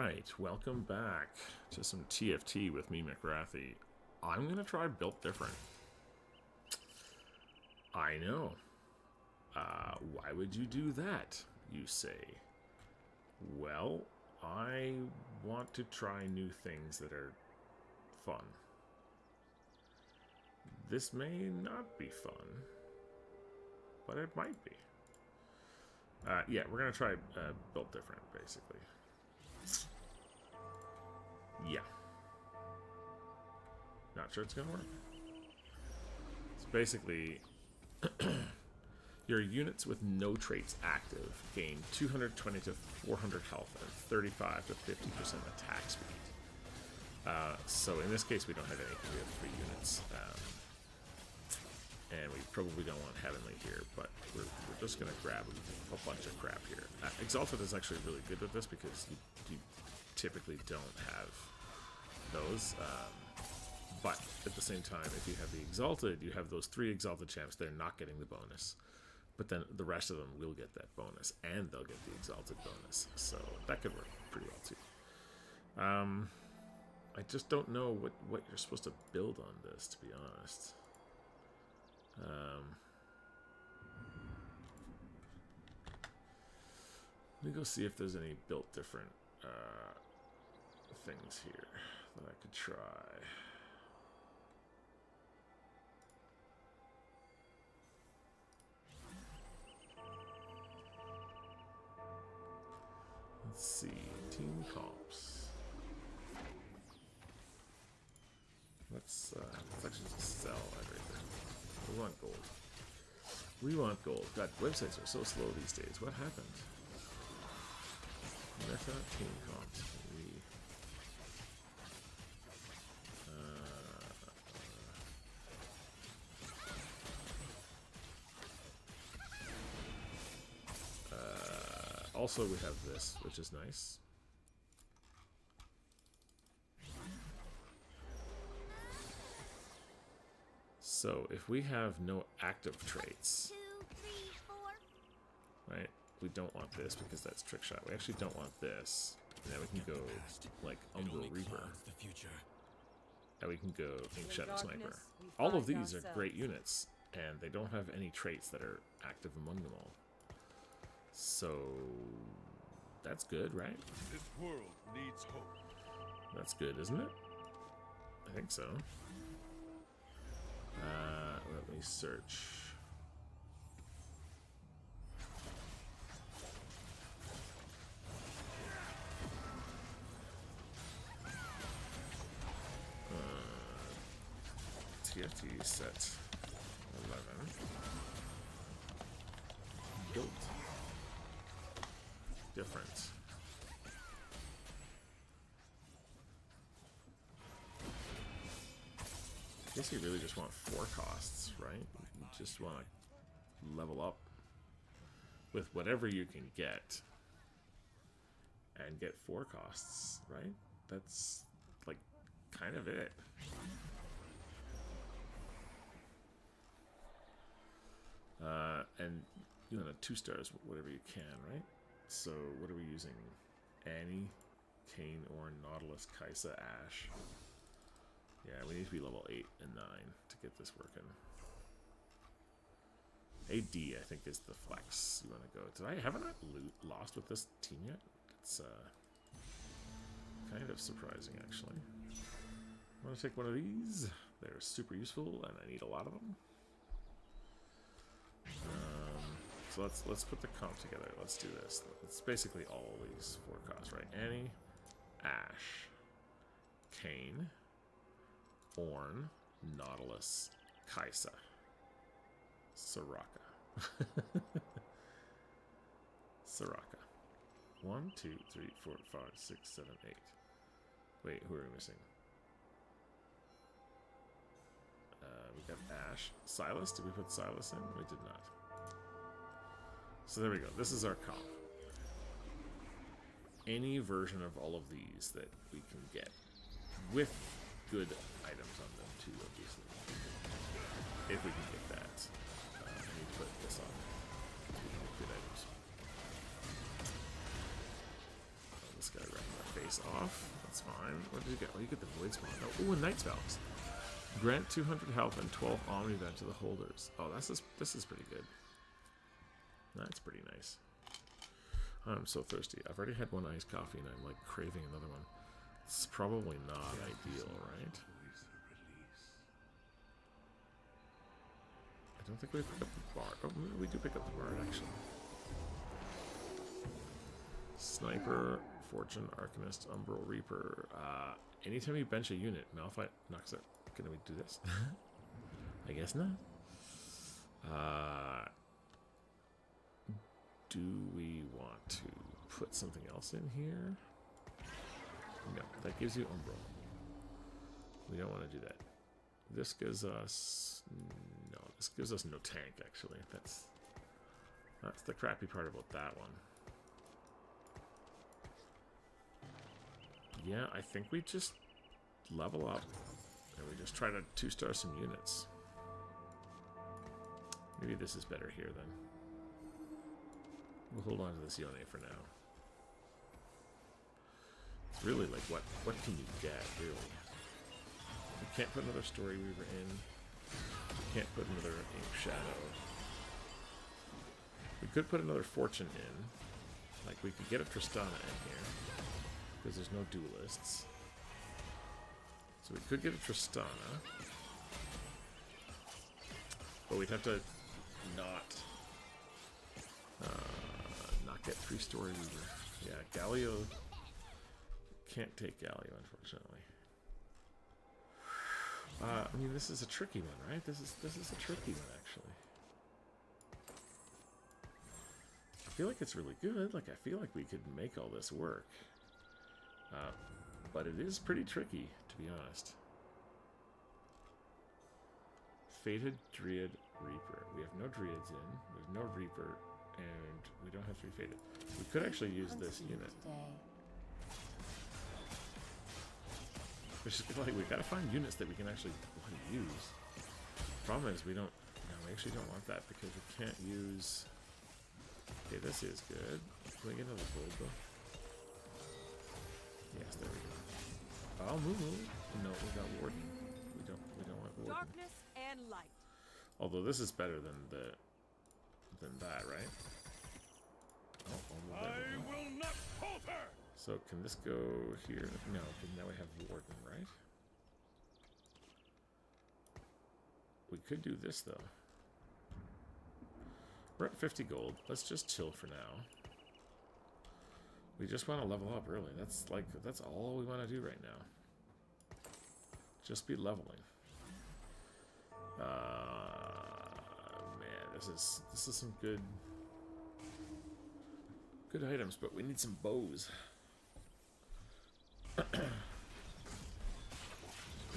Alright, welcome back to some TFT with me, McWrathy. I'm going to try Built Different. I know. Uh, why would you do that, you say? Well, I want to try new things that are fun. This may not be fun, but it might be. Uh, yeah, we're going to try uh, Built Different, basically. Yeah. Not sure it's to work. It's basically your units with no traits active gain 220 to 400 health and 35 to 50% attack speed. Uh, so in this case, we don't have any. We have three units. Um, and we probably don't want Heavenly here, but we're, we're just going to grab a, a, bunch of crap here. Uh, Exalted is actually really good with this because you, you typically don't have those. Um, but at the same time, if you have the Exalted, you have those three Exalted champs, they're not getting the bonus. But then the rest of them will get that bonus, and they'll get the Exalted bonus. So that could work pretty well too. Um, I just don't know what, what you're supposed to build on this, to be honest. Um, let me go see if there's any built different uh, things here that I could try. Let's see, team comps. Let's, uh, let's actually just sell everything. We want gold. We want gold. God, websites are so slow these days. What happened? Meta team comps. We, uh, uh, also, we have this, which is nice. So if we have no active traits, right, we don't want this because that's trick shot. We actually don't want this. And then we can go like Umbral Reaper. The future. And we can go Ink Shadow Sniper. All of these are great units, and they don't have any traits that are active among them all. So that's good, right? This world needs hope. That's good, isn't it? I think so. Uh, let me search. Uh, TFT set 11. Built. Different. Guess you really just want four costs, right? You just want to level up with whatever you can get and get four costs, right? That's like kind of it. Uh, and you know, two stars, whatever you can, right? So what are we using? Annie, Kayn, or Nautilus, Kaisa, Ashe. Yeah, we need to be level 8 and 9 to get this working. AD, I think, is the flex you want to go. Did I haven't I lost with this team yet? It's uh, kind of surprising, actually. I'm going to take one of these. They're super useful, and I need a lot of them. Um, so let's let's put the comp together. Let's do this. It's basically all these four costs, right? Annie, Ashe, Kayn, Ornn, Nautilus, Kaisa, Soraka. Soraka. One, two, three, four, five, six, seven, eight. Wait, who are we missing? Uh, we got Ashe. Sylas? Did we put Sylas in? We did not. So there we go. This is our comp. Any version of all of these that we can get with good items on them too, obviously. If we can get that. Uh, let me put this on. We can get good items. Oh, this guy in my face off. That's fine. What did you get? Oh, you get the Void Spawn. Oh, ooh, a Knight's Valves. Grant 200 health and 12 Omnivamp to the holders. Oh, that's just, this is pretty good. That's pretty nice. I'm so thirsty. I've already had one iced coffee and I'm like craving another one. It's probably not ideal, right? I don't think we pick up the bard. Oh, we do pick up the bard actually. Sniper, Fortune, Arcanist, Umbral Reaper. Uh, anytime you bench a unit, Malphite knocks it. Can we do this? I guess not. Uh, do we want to put something else in here? No, that gives you Umbral. We don't want to do that. This gives us no. This gives us no tank. Actually, that's that's the crappy part about that one. Yeah, I think we just level up and we just try to two-star some units. Maybe this is better here then. We'll hold on to this Yone for now. Really like what what can you get really? We can't put another Story Weaver in. We can't put another Ink Shadow. We could put another Fortune in. Like we could get a Tristana in here because there's no duelists. So we could get a Tristana. But we'd have to not uh, not get three-story Weaver. Yeah, Galio can't take Galio, unfortunately. Uh, I mean, this is a tricky one, right? This is this is a tricky one, actually. I feel like it's really good. Like, I feel like we could make all this work. Uh, but it is pretty tricky, to be honest. Fated Druid Reaper. We have no Druids in. We have no Reaper, and we don't have three Fated. We could actually use this unit. Which is like, we gotta find units that we can actually use. Problem is, we don't, no, we actually don't want that because we can't use, okay, this is good. Can we get another gold though? Yes, there we go. Oh, move, move. No, we got Warden. We don't, we don't want Warden. Darkness and light. Although this is better than the, than that, right? Oh, oh I will not falter! So can this go here? No, because now we have Warden, right? We could do this, though. We're at 50 gold. Let's just chill for now. We just want to level up early. That's like, that's all we want to do right now. Just be leveling. Uh, man, this is, this is some good, good items, but we need some bows. We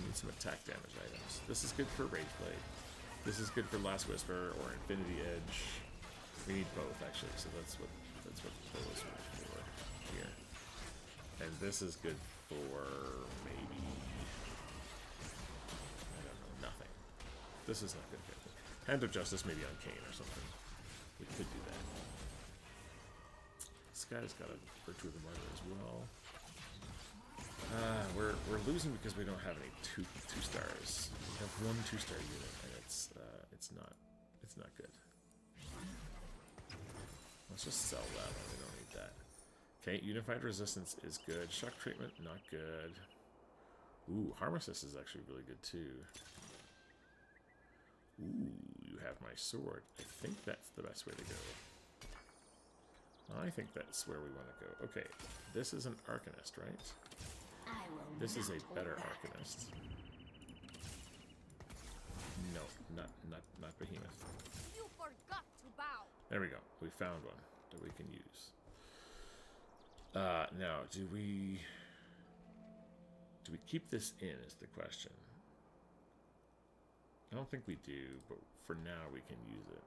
need some attack damage items. This is good for Rage Blade. This is good for Last Whisper or Infinity Edge. We need both actually, so that's what that's what the bow is for here. And this is good for maybe I don't know, nothing. This is not good. for Hand of Justice maybe on Kayn or something. We could do that. This guy's got a Virtue of the Martyr as well. Uh, we're we're losing because we don't have any two two stars. We have one two star unit, and it's uh, it's not it's not good. Let's just sell that. We don't need that. Okay, unified resistance is good. Shock treatment not good. Ooh, harm assist is actually really good too. Ooh, you have my sword. I think that's the best way to go. I think that's where we want to go. Okay, this is an Arcanist, right? This is a better Arcanist. No, not not not Behemoth. You forgot to bow. There we go. We found one that we can use. Uh, now, do we do we keep this in? Is the question. I don't think we do, but for now we can use it.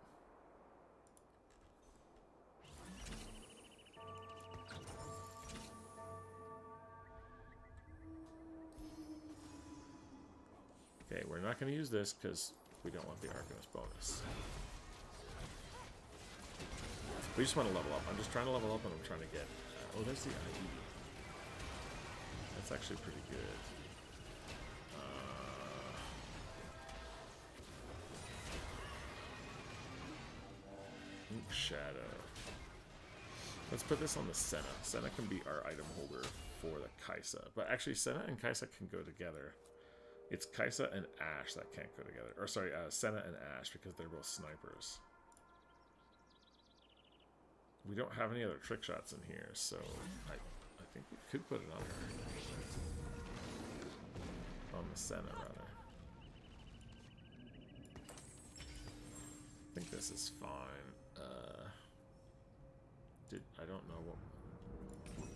Okay, we're not going to use this because we don't want the Arcanist bonus. We just want to level up. I'm just trying to level up and I'm trying to get... Uh, oh, there's the IE. That's actually pretty good. Uh, Shadow. Let's put this on the Senna. Senna can be our item holder for the Kaisa. But actually, Senna and Kaisa can go together. It's Kaisa and Ashe that can't go together. Or sorry, uh, Senna and Ashe because they're both snipers. We don't have any other trick shots in here, so I, I think we could put it on her. On the Senna, rather. I think this is fine. Uh, did I don't know what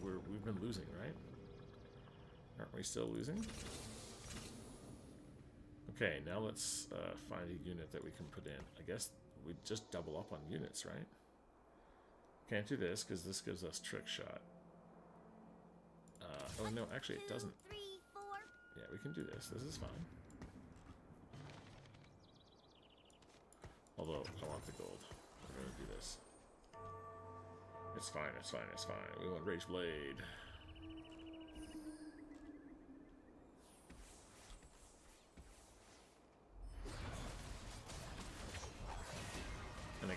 we're we've been losing, right? Aren't we still losing? Okay, now let's uh, find a unit that we can put in. I guess we just double up on units, right? Can't do this because this gives us trick shot. Uh, oh no, actually it doesn't. Yeah, we can do this. This is fine. Although, I want the gold. We're gonna do this. It's fine, it's fine, it's fine. We want Rage Blade.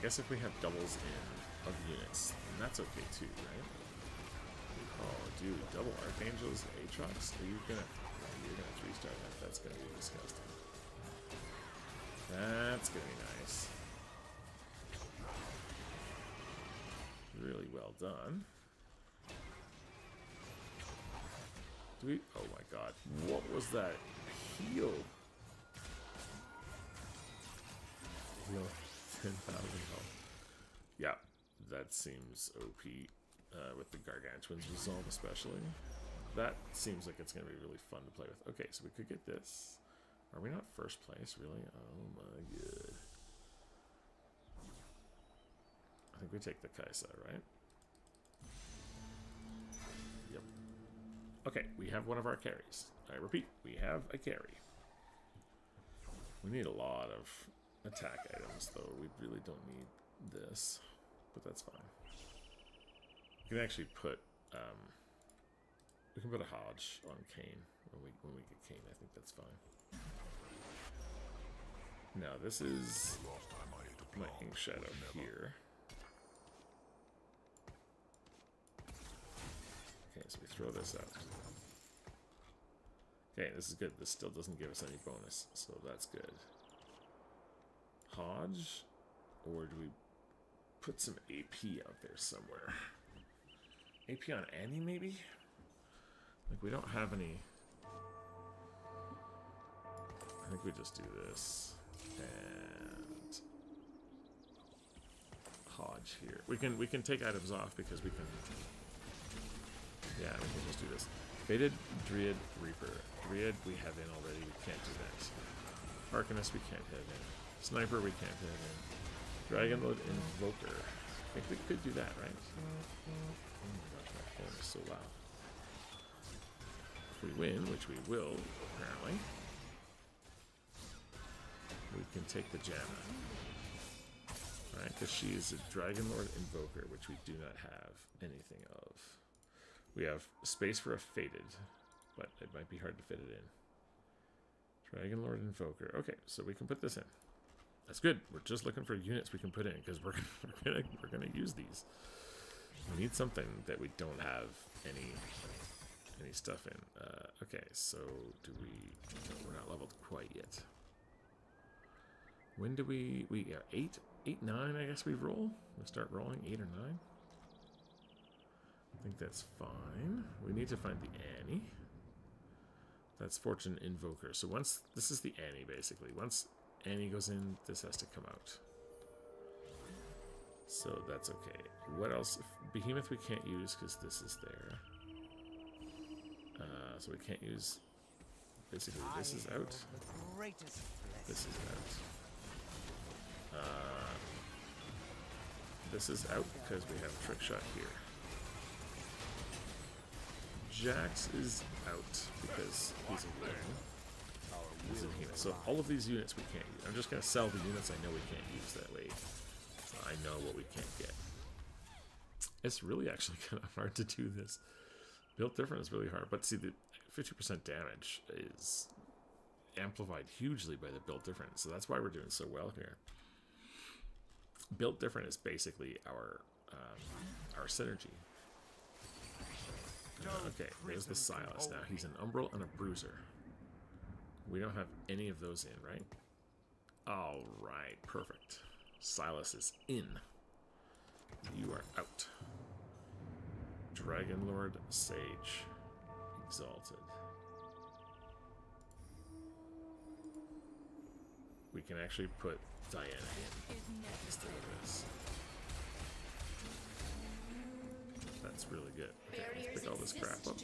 Guess if we have doubles in of units, then that's okay too, right? Oh, dude, double Archangels, Aatrox? Are you gonna... You're gonna three-star that. That's gonna be disgusting. That's gonna be nice. Really well done. Do we... Oh my god. What was that? Heal. Heal 10,000 health. Yeah, that seems OP uh, with the Gargantuan's Resolve especially. That seems like it's going to be really fun to play with. Okay, so we could get this. Are we not first place, really? Oh my god. I think we take the Kaisa, right? Yep. Okay, we have one of our carries. I repeat, we have a carry. We need a lot of attack items, though. We really don't need this, but that's fine. We can actually put, um, we can put a Hodge on Kayn when we when we get Kayn. I think that's fine. Now this is my Ink Shadow here. Okay, so we throw this out. Okay, this is good. This still doesn't give us any bonus, so that's good. Hodge? Or do we put some AP out there somewhere? AP on Annie, maybe? Like, we don't have any... I think we just do this. And... Hodge here. We can we can take items off because we can... Yeah, we can just do this. Fated Druid Reaper. Druid we have in already, we can't do that. Arcanist we can't have in. Sniper we can't have in. Dragonlord Invoker. I think we could do that, right? Oh my gosh, my phone is so loud. If we win, which we will, apparently, we can take the Janna. Right, because she is a Dragonlord Invoker, which we do not have anything of. We have space for a Fated, but it might be hard to fit it in. Dragonlord Invoker. Okay, so we can put this in. That's good. We're just looking for units we can put in because we're, we're gonna we're gonna use these. We need something that we don't have any any stuff in. Uh, okay, so do we? No, we're not leveled quite yet. When do we? We are eight, eight, nine. I guess we roll. We start rolling eight or nine. I think that's fine. We need to find the Annie. That's Fortune Invoker. So once this is the Annie, basically. Once Annie goes in, this has to come out. So that's okay. What else? Behemoth we can't use because this is there. Uh, so we can't use. Basically, this is out. This is out. Uh, this is out because we have trick shot here. Jax is out because he's a wing. Behemoth. So all of these units we can't use. I'm just gonna sell the units I know we can't use that way. I know what we can't get. It's really actually kind of hard to do this. Built different is really hard, but see the 50% damage is amplified hugely by the built different, so that's why we're doing so well here. Built different is basically our um, our synergy. Uh, okay, there's the Sylas now. He's an Umbral and a Bruiser. We don't have any of those in, right? All right, perfect. Sylas is in. You are out. Dragon Lord Sage. Exalted. We can actually put Diana in instead of this. That's really good. Okay, let's pick all this crap up.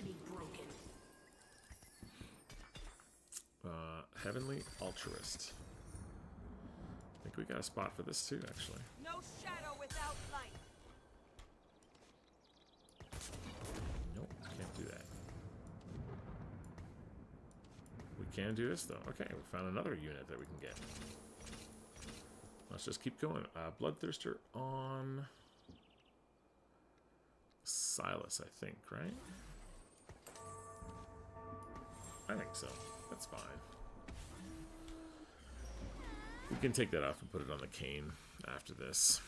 Uh, Heavenly Altruist. I think we got a spot for this too, actually. No shadow without light. Nope, can't do that. We can do this though. Okay, we found another unit that we can get. Let's just keep going. Uh, Bloodthirster on Sylas, I think, right? I think so. That's fine. We can take that off and put it on the Kayn after this.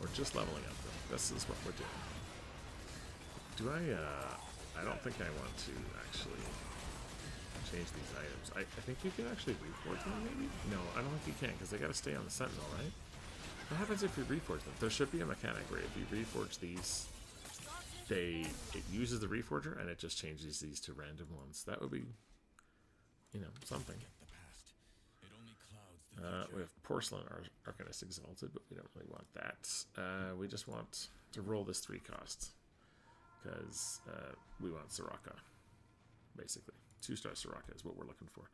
We're just leveling up though. This is what we're doing. Do I, uh, I don't think I want to actually change these items. I, I think you can actually reforge them maybe? No, I don't think you can because they gotta stay on the Sentinel, right? What happens if you reforge them? There should be a mechanic where if you reforge these, they, it uses the reforger and it just changes these to random ones. That would be, you know, something. The past. It only clouds the Uh, we have Porcelain Ar Arcanist Exalted, but we don't really want that. Uh, we just want to roll this three cost. Because uh, we want Soraka, basically. Two star Soraka is what we're looking for.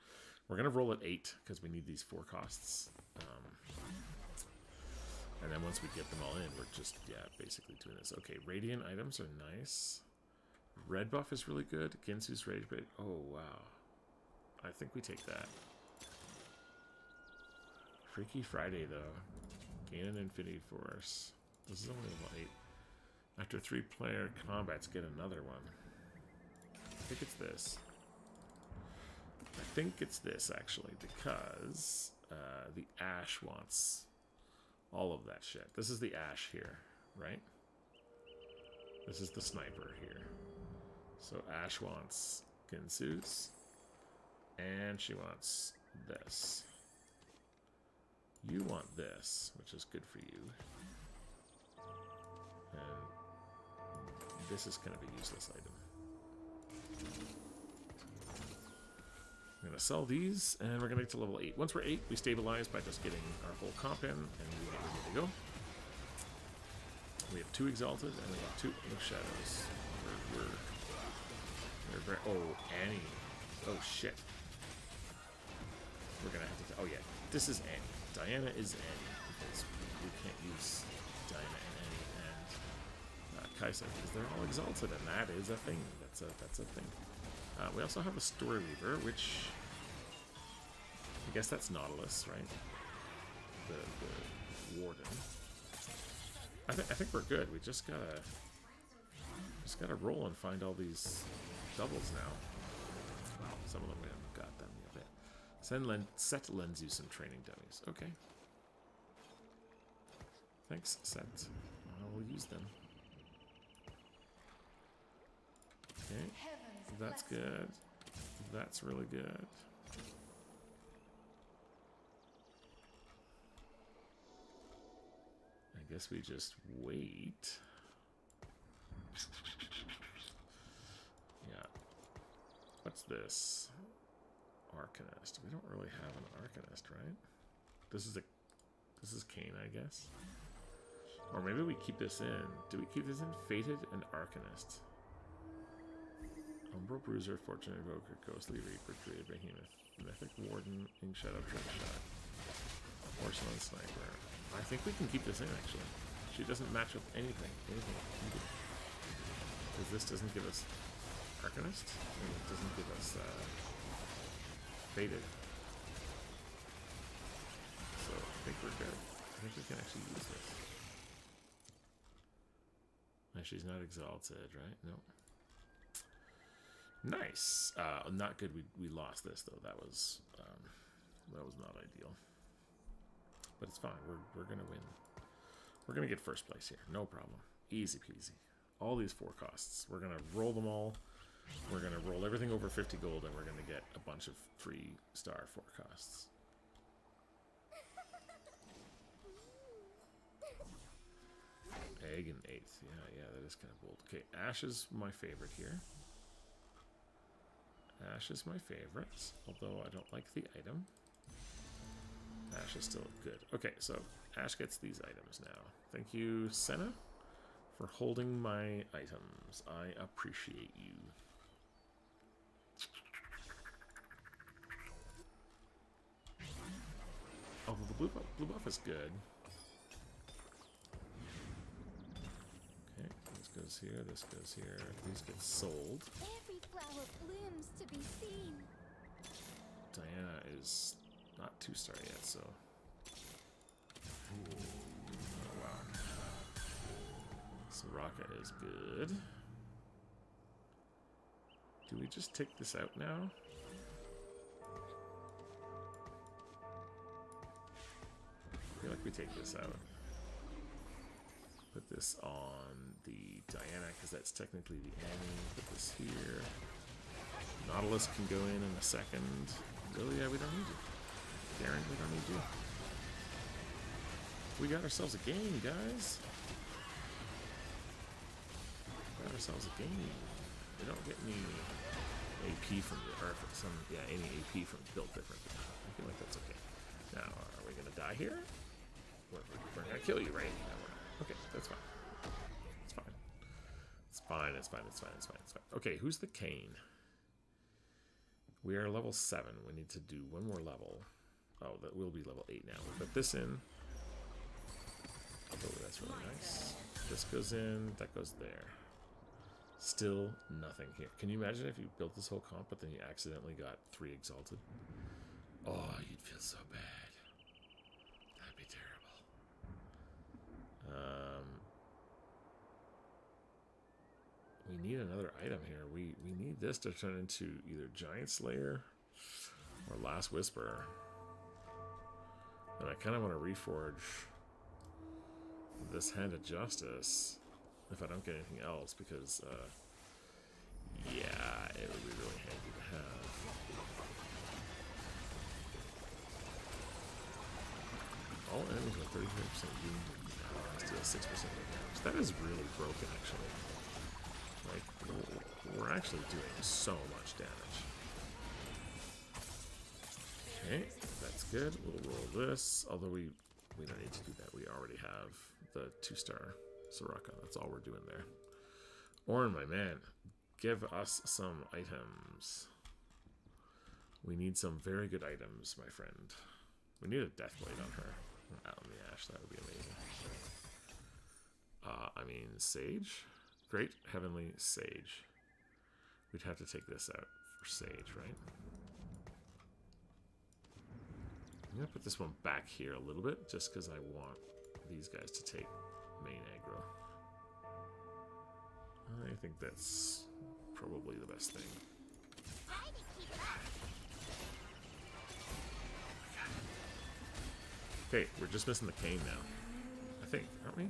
We're going to roll at eight because we need these four costs. Um, and then once we get them all in, we're just, yeah, basically doing this. Okay, Radiant items are nice. Red buff is really good. Guinsoo's Rage Blade. Oh, wow. I think we take that. Freaky Friday, though. Gain an Infinity Force. This is only 8. After three player combats, get another one. I think it's this. I think it's this, actually, because uh, the Ashe wants all of that shit. This is the Ashe here, right? This is the Sniper here. So Ashe wants Guinsoo's, and she wants this. You want this, which is good for you. And this is kind of a useless item. I'm going to sell these, and we're going to get to level 8. Once we're 8, we stabilize by just getting our whole comp in, and we are ready to go. We have two Exalted, and we have two Ink Shadows. We're, we're, we're very... Oh, Annie. Oh, shit. We're going to have to... Oh, yeah. This is Annie. Diana is Annie, because we can't use Diana and Annie and uh, Kaisa, because they're all Exalted, and that is a thing. That's a, that's a thing. Uh, we also have a Story Weaver, which... I guess that's Nautilus, right? The, the Warden. I, th I think we're good. We just gotta... Just gotta roll and find all these doubles now. Some of them we yet. Send Sett lends you some training dummies. Okay. Thanks, Sett. I will use them. Okay. That's good. That's really good. I guess we just wait. Yeah. What's this? Arcanist. We don't really have an Arcanist, right? This is a this is Kayn, I guess. Or maybe we keep this in. Do we keep this in? Fated and Arcanist. Umbral Bruiser, Fortune Evoker, Ghostly Reaper, Druid Behemoth, Mythic Warden, Ink Shadow Trickshot, Porcelain Sniper. I think we can keep this in actually. She doesn't match up anything. Anything. Because this doesn't give us Arcanist, and it doesn't give us uh, Fated. So I think we're good. I think we can actually use this. And she's not exalted, right? No. Nice. Uh, not good. We we lost this though. That was um, that was not ideal. But it's fine. We're we're gonna win. We're gonna get first place here. No problem. Easy peasy. All these four costs. We're gonna roll them all. We're gonna roll everything over 50 gold, and we're gonna get a bunch of free star forecasts. Egg and eighth. Yeah, yeah, that is kind of bold. Okay, Ashe is my favorite here. Ashe is my favorite, although I don't like the item. Ashe is still good. Okay, so Ashe gets these items now. Thank you, Senna, for holding my items. I appreciate you. Although the blue buff, blue buff is good. Okay, this goes here, this goes here. These get sold. Every flower blooms to be seen. Diana is not two star yet, so. Oh wow. Soraka is good. Do we just take this out now? Feel like we take this out. Put this on the Diana, because that's technically the Annie. Put this here. Nautilus can go in in a second. Really? Yeah, we don't need you. Darren, we don't need you. We got ourselves a game, guys. Got ourselves a game. We don't get any AP from the, or some, yeah, any AP from built different. I feel like that's okay. Now, are we gonna die here? We're, we're gonna kill you, right? Okay, that's fine. It's fine. It's fine, it's fine, it's fine, it's fine, it's fine. Okay, who's the Kayn? We are level 7. We need to do one more level. Oh, that will be level 8 now. We put this in. Oh, that's really nice. This goes in, that goes there. Still nothing here. Can you imagine if you built this whole comp, but then you accidentally got 3 exalted? Oh, you'd feel so bad. That'd be terrible. Um, we need another item here. We we need this to turn into either Giant Slayer or Last Whisper. And I kind of want to reforge this Hand of Justice if I don't get anything else because, uh, yeah, it would be really handy to have. All enemies are 35% wounded now. Still 6% damage. That is really broken, actually. Like, we're- actually doing so much damage. Okay, that's good. We'll roll this. Although we we don't need to do that. We already have the two star Soraka. That's all we're doing there. Ornn, my man, give us some items. We need some very good items, my friend. We need a death blade on her. Out in the Ashe, that would be amazing. Uh, I mean, sage. Great heavenly sage. We'd have to take this out for sage, right? I'm gonna put this one back here a little bit, just because I want these guys to take main aggro. I think that's probably the best thing. Okay, we're just missing the Kayn now. I think, aren't we? Are,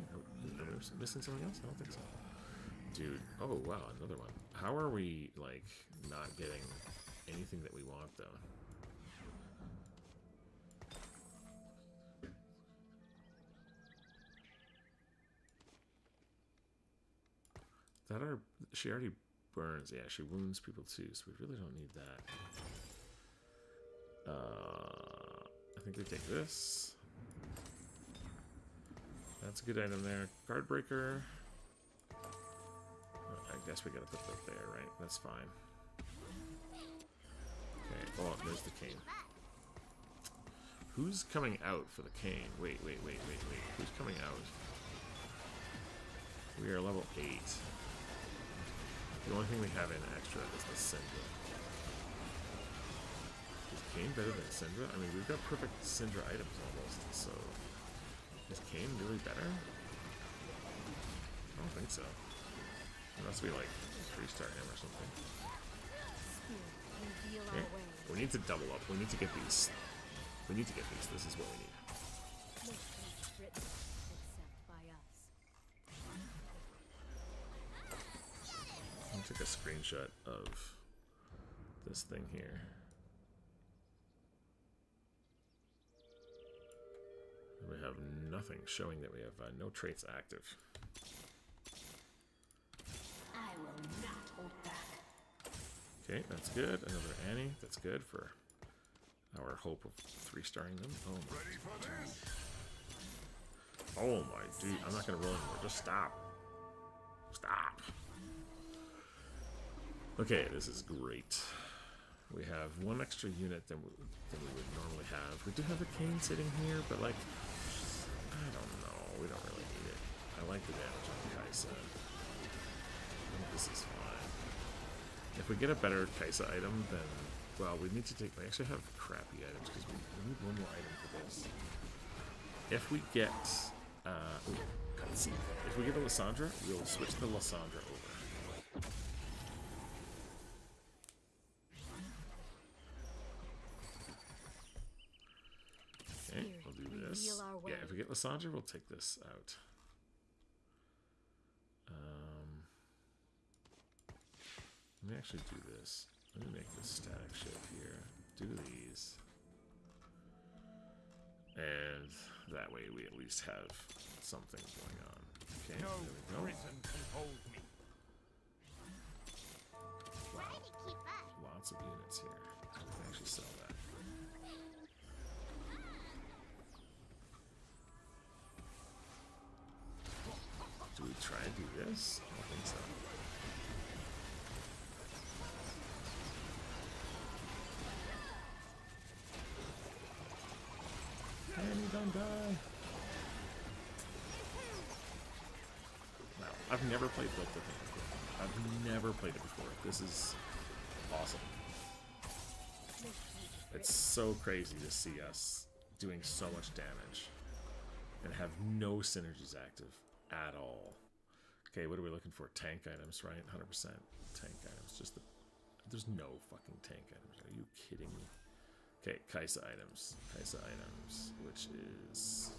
we missing something else? I don't think so. Dude, oh wow, another one. How are we, like, not getting anything that we want, though? That are she already burns. Yeah, she wounds people too, so we really don't need that. Uh, I think we take this. That's a good item there. Guard breaker. Uh, I guess we gotta put that there, right? That's fine. Okay. Oh, there's the Kayn. Who's coming out for the Kayn? Wait, wait, wait, wait, wait. Who's coming out? We are level 8. The only thing we have in extra is the Syndra. Is Kayn better than Syndra? I mean, we've got perfect Syndra items almost, so... Is Kayn really better? I don't think so. Unless we like three star him or something. Okay. We need to double up. We need to get these. We need to get these. This is what we need. No fate is written except by us. Let me take a screenshot of this thing here. We have nothing showing that we have uh, no traits active. I will not hold back. Okay, that's good. Another Annie. That's good for our hope of three starring them. Oh my. Ready for this? Oh my dude. I'm not gonna roll anymore. Just stop. Stop. Okay, this is great. We have one extra unit than we, than we would normally have. We do have a Kayn sitting here, but like, I don't know. We don't really need it. I like the damage on Kaisa. I think this is fine. If we get a better Kaisa item, then, well, we need to take, we actually have crappy items because we, need one more item for this. If we get, uh. If we get a Lysandra, we'll switch the Lysandra over. Okay, we'll do Spirit, this. reveal our Yeah, way. if we get Lysandra, we'll take this out. Um, let me actually do this. Let me make this static shift here. Do these. And that way we at least have something going on. Okay, No there we go. prison can hold me. Try to keep up. Lots of units here. Do and this? I don't think so. Annie, don't die. Wow, I've never played Built Different before. I've never played it before. This is awesome. It's so crazy to see us doing so much damage and have no synergies active at all. Okay, what are we looking for? Tank items, right? 100% tank items. Just the, there's no fucking tank items. Are you kidding me? Okay, Kaisa items. Kaisa items, which is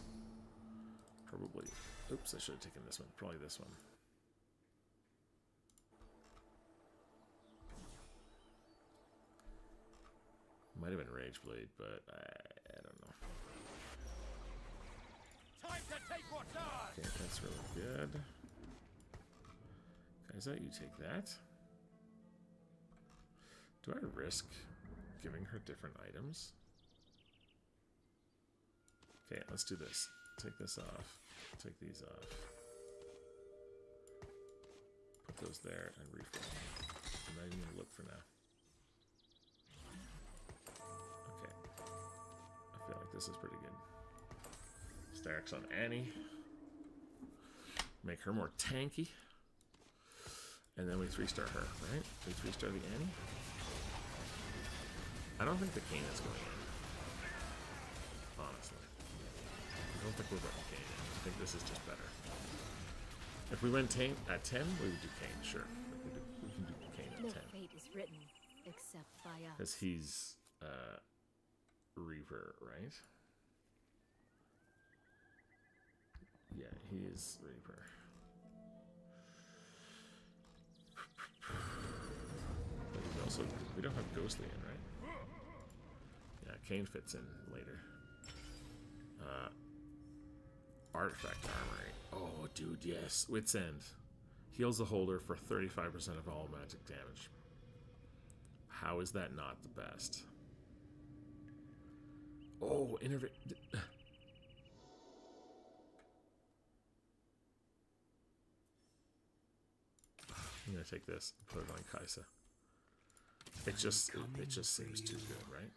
probably. Oops, I should have taken this one. Probably this one. Might have been Rage Blade, but I, I don't know. Time to take what's ours! Okay, that's really good. Kaisa, you take that. Do I risk giving her different items? Okay, let's do this. Take this off. Take these off. Put those there and refill. I'm not even gonna look for now. Okay. I feel like this is pretty good. Stacks on Annie. Make her more tanky. And then we three star her, right? We three star the Annie. I don't think the Kayn is going in. Honestly. I don't think we're putting Kayn in. I think this is just better. If we went at 10, we would do Kayn, sure. We, do, we can do Kayn No at 10. fate is written except by us. Because he's uh, Reaver, right? Yeah, he is Reaper. Also we don't have Ghostly in, right? Yeah, Kayn fits in later. Uh, artifact armory. Oh, dude, yes. Wits End. Heals the holder for 35% of all magic damage. How is that not the best? Oh, innovate. I'm gonna take this, and put it on Kaisa. It just, it, it just seems too good, right?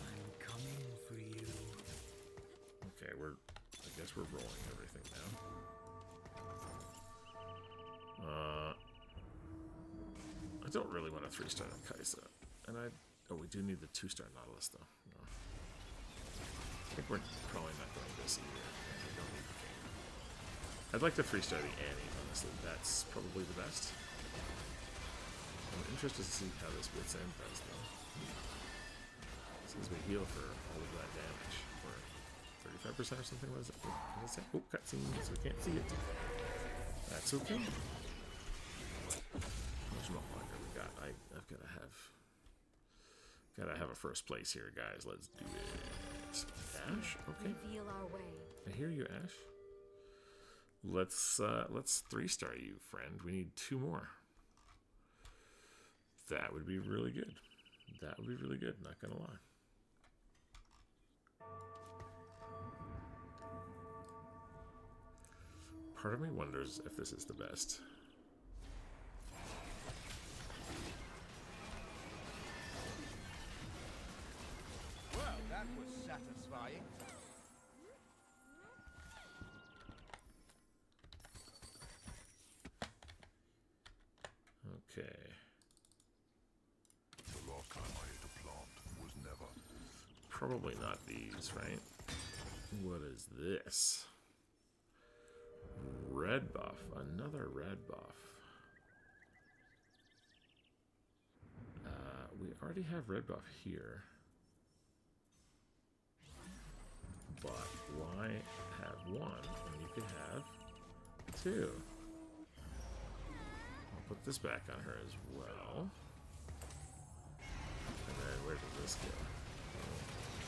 I'm coming for you. Okay, we're, I guess we're rolling everything now. Uh, I don't really want a three star on Kaisa, and I, oh, we do need the two star Nautilus though. No. I think we're probably not going this either. we don't need the Kayn. I'd like to three star the Annie, honestly. That's probably the best. I'm interested to see how this Wits End does, though. Since we heal for all of that damage. Or 35% or something, what is it? What did it? Oh, cutscene, so we can't see it. That's okay. How much more longer we got? I, I've got to have... Gotta have a first place here, guys. Let's do it. Ashe? Okay. Reveal our way. I hear you, Ashe. Let's uh, let's three star you, friend. We need two more. That would be really good. That would be really good. Not gonna lie. Part of me wonders if this is the best. Well, that was satisfying. Okay. The last time I ate a plant was never. Probably not these, right? What is this? Red buff. Another red buff. Uh, we already have red buff here. But why have one when you could have two? I'll put this back on her as well. And then where does this go?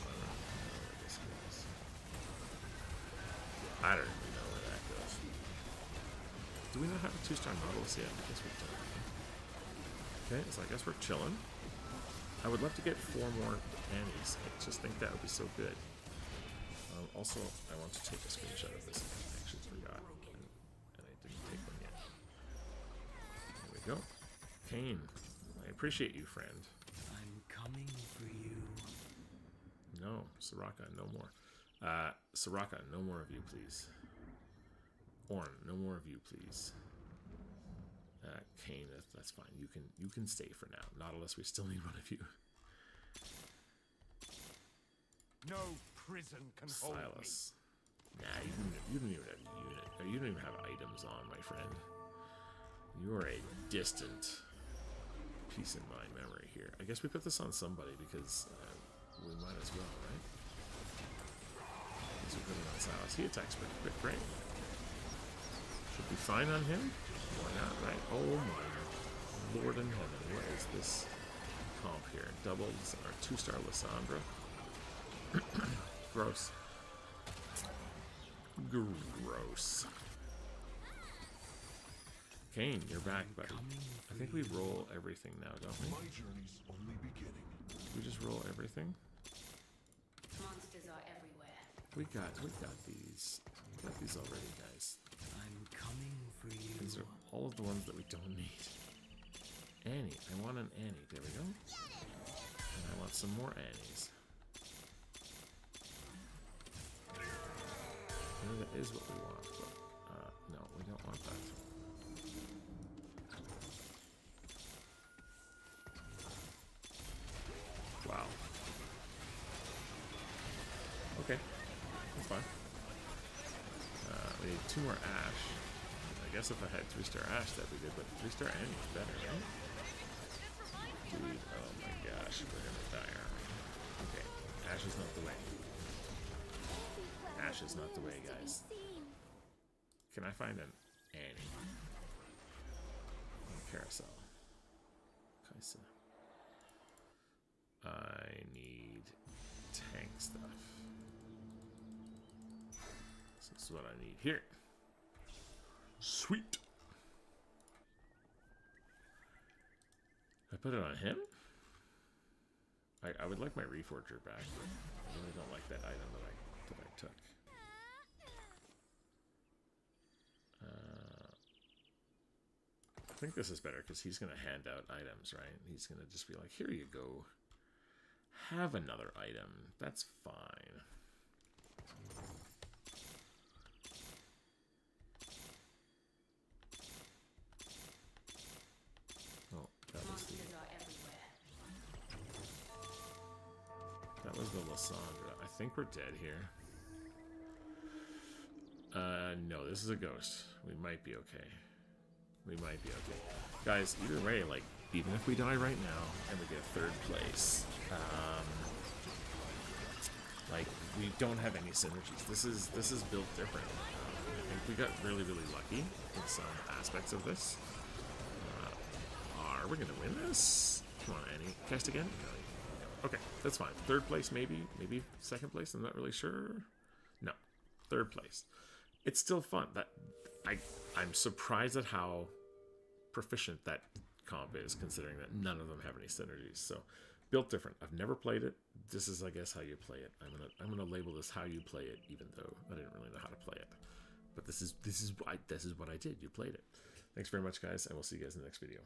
I don't know where this goes. I don't even know where that goes. Do we not have a two-star Nautilus yet? I guess we don't. Okay, so I guess we're chilling. I would love to get four more Annies. I just think that would be so good. Um, also, I want to take a screenshot of this. I actually forgot, and, and I didn't take one yet. There we go. Kayn, I appreciate you, friend. I'm coming for you. No, Soraka, no more. Uh, Soraka, no more of you, please. Ornn, no more of you, please. Uh, Kayn, that's, that's fine. You can you can stay for now. Nautilus, we still need one of you. No prison can hold me. Sylas. Nah, you don't, you don't even have unit. Or you don't even have items on, my friend. You are a distant piece in my memory here. I guess we put this on somebody because uh, we might as well, right? Guess we put it on Sylas. He attacks pretty quick, right? Should be fine on him. Why not, right? Oh my lord in heaven, what is this comp here? Doubles our two-star Lissandra. Gross. Gross. Kayn, you're back, buddy. I think we roll everything now, don't we? My journey's only beginning. We just roll everything. Monsters are everywhere. We got, we got these. We got these already, guys. I'm coming for you. These are all of the ones that we don't need. Annie, I want an Annie. There we go. And I want some more Annies. That is what we want, but uh, no, we don't want that. Wow. Okay, fine. Uh, we need two more Ashe. I guess if I had three star Ashe, that'd be good, but three star Annie is better, right? Dude, oh my gosh, we're gonna die, aren't we? Okay, Ashe is not the way. Ashe is not the way, guys. Can I find an Annie? Carousel. What I need here. Sweet. I put it on him? I, I would like my reforger back. I really don't like that item that I that I took. Uh, I think this is better because he's going to hand out items, right? He's going to just be like, here you go. Have another item. That's fine. The. I think we're dead here. Uh, no, this is a ghost. We might be okay. We might be okay. Guys, either way, like, even if we die right now and we get third place, um, like we don't have any synergies. This is this is built different. Um, I think we got really really lucky in some aspects of this. Uh, are we gonna win this? Come on, Annie, cast again. Okay, that's fine. Third place, maybe, maybe second place. I'm not really sure. No, third place. It's still fun. That I I'm surprised at how proficient that comp is, considering that none of them have any synergies. So built different. I've never played it. This is, I guess, how you play it. I'm gonna I'm gonna label this how you play it, even though I didn't really know how to play it. But this is this is I, this is what I did. You played it. Thanks very much, guys, and we'll see you guys in the next video.